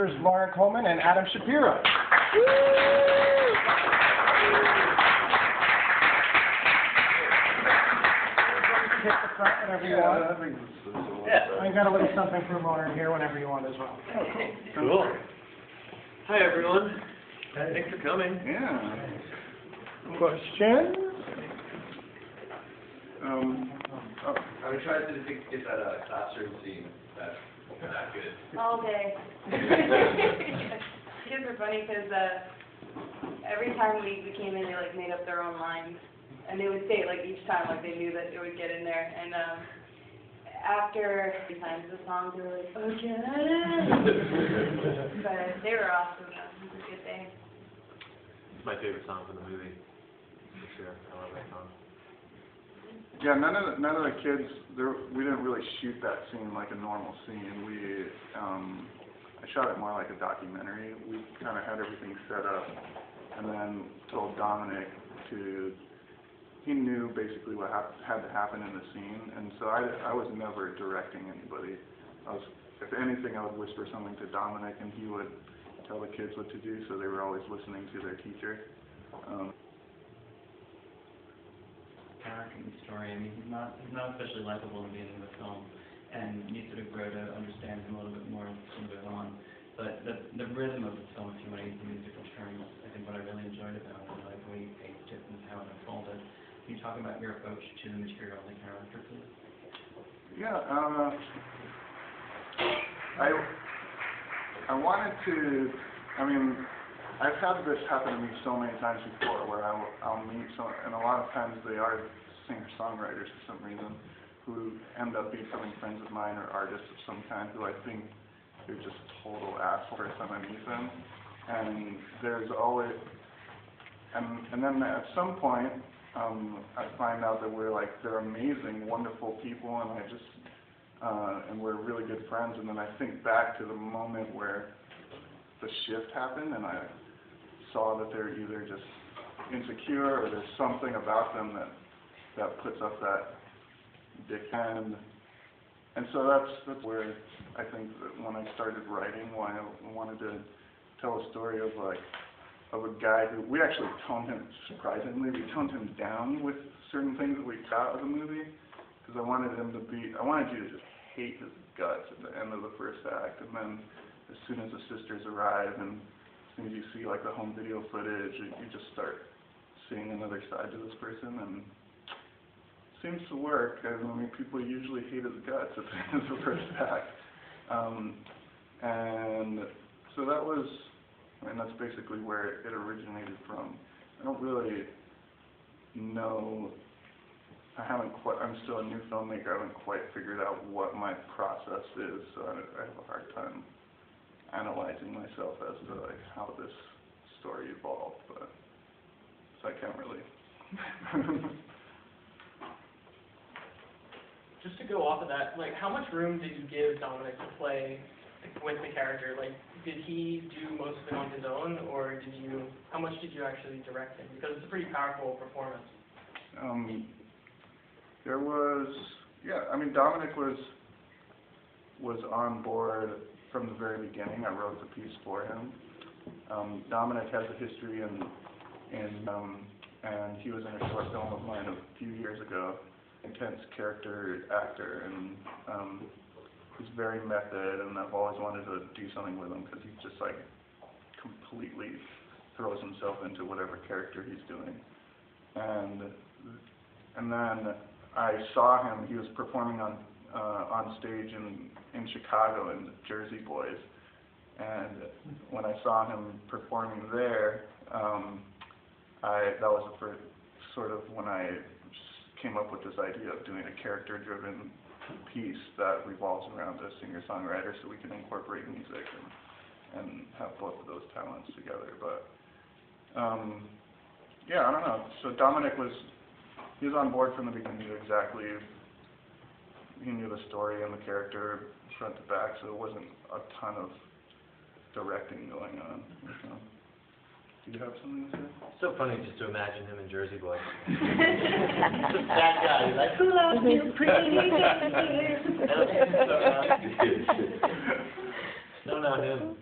Here's Lauren Coleman and Adam Shapiro. Hit the front whenever you want. I got a little something for Lauren here whenever you want as well. Cool. Hi, everyone. Thanks for coming. Yeah. Questions? Um, oh, I was trying to think, get that uh, classroom scene. That's not good. All day. Kids are funny because uh, every time we, we came in, they like made up their own lines, and they would say it like each time, like they knew that it would get in there. And um, after times the songs, they were like, again. but they were awesome. though. It was a good day. It's my favorite song from the movie. For sure. I love that song. Yeah, none of the, none of the kids there. We didn't really shoot that scene like a normal scene. We um, I shot it more like a documentary. We kind of had everything set up, and then told Dominic to. He knew basically what hap- had to happen in the scene, and so I I was never directing anybody. I was, if anything, I would whisper something to Dominic, and he would tell the kids what to do, so they were always listening to their teacher. Um, in the story. I mean, he's not he's not especially likable in the beginning of the film, and you sort of grow to understand him a little bit more as it goes on. But the the rhythm of the film, if you want to use the musical terms, I think what I really enjoyed about it, like the way you paced it and how it unfolded. Can you talk about your approach to the material and the character, please? Yeah, uh, I, I wanted to, I mean, I've had this happen to me so many times before where I'll, I'll meet some, and a lot of times they are singer-songwriters for some reason, who end up becoming friends of mine or artists of some kind who I think they're just total assholes underneath them. And there's always, and, and then at some point, um, I find out that we're like, they're amazing, wonderful people, and I just, uh, and we're really good friends, and then I think back to the moment where the shift happened, and I saw that they're either just insecure or there's something about them that, that puts up that dick and, and so that's, that's where I think that when I started writing, why I wanted to tell a story of like, of a guy who, we actually toned him, surprisingly, we toned him down with certain things that we cut of the movie, because I wanted him to be, I wanted you to just hate his guts at the end of the first act, and then as soon as the sisters arrive, and soon as you see like the home video footage, you, you just start seeing another side to this person, and seems to work, I mean, people usually hate his guts at the the first act. Um, and so that was, I mean, that's basically where it originated from. I don't really know, I haven't quite, I'm still a new filmmaker, I haven't quite figured out what my process is, so I, I have a hard time analyzing myself as to like how this story evolved, but, so I can't really. just to go off of that, like, how much room did you give Dominic to play with the character? Like, did he do most of it on his own, or did you, how much did you actually direct him? Because it's a pretty powerful performance. Um, there was, yeah, I mean, Dominic was, was on board from the very beginning. I wrote the piece for him. Um, Dominic has a history in, in, um, and he was in a short film of mine a few years ago, intense character actor, and, um, he's very method, and I've always wanted to do something with him, because he's just like, completely throws himself into whatever character he's doing. And, and then I saw him, he was performing on, uh, on stage in, in Chicago in the Jersey Boys. And when I saw him performing there, um, I, that was the first, sort of when I came up with this idea of doing a character-driven piece that revolves around a singer-songwriter so we can incorporate music and, and have both of those talents together. But, um, yeah, I don't know. So Dominic was, he was on board from the beginning, exactly, he knew the story and the character front to back, so it wasn't a ton of directing going on. You know. Do you have something to say? So funny just to imagine him in Jersey Boy. Just that guy, he's like, Who loves you, pretty No, not him.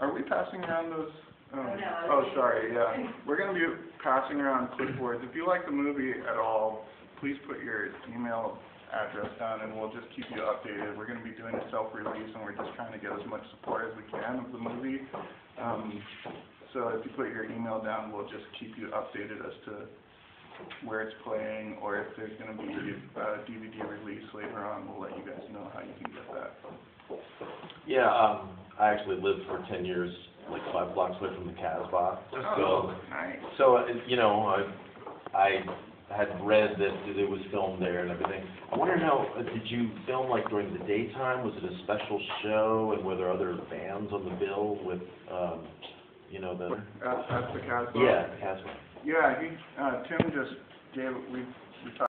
Are we passing around those? um, Oh, no, Oh, sorry, yeah. We're gonna be passing around clipboards. If you like the movie at all, please put your email address down and we'll just keep you updated. We're gonna be doing a self-release and we're just trying to get as much support as we can of the movie. Um, so if you put your email down, we'll just keep you updated as to where it's playing or if there's gonna be a DVD release later on, we'll let you guys know how you can get that. Yeah, um, I actually lived for ten years, like five blocks away from the Casbah. Oh, So, nice. so, uh, you know, I, I had read that it was filmed there and everything. I wonder how, uh, did you film like during the daytime? Was it a special show? And were there other bands on the bill with, um, you know, the, At, at the Casbah? yeah, Casbah? Yeah, he, uh, Tim just gave, we, we talked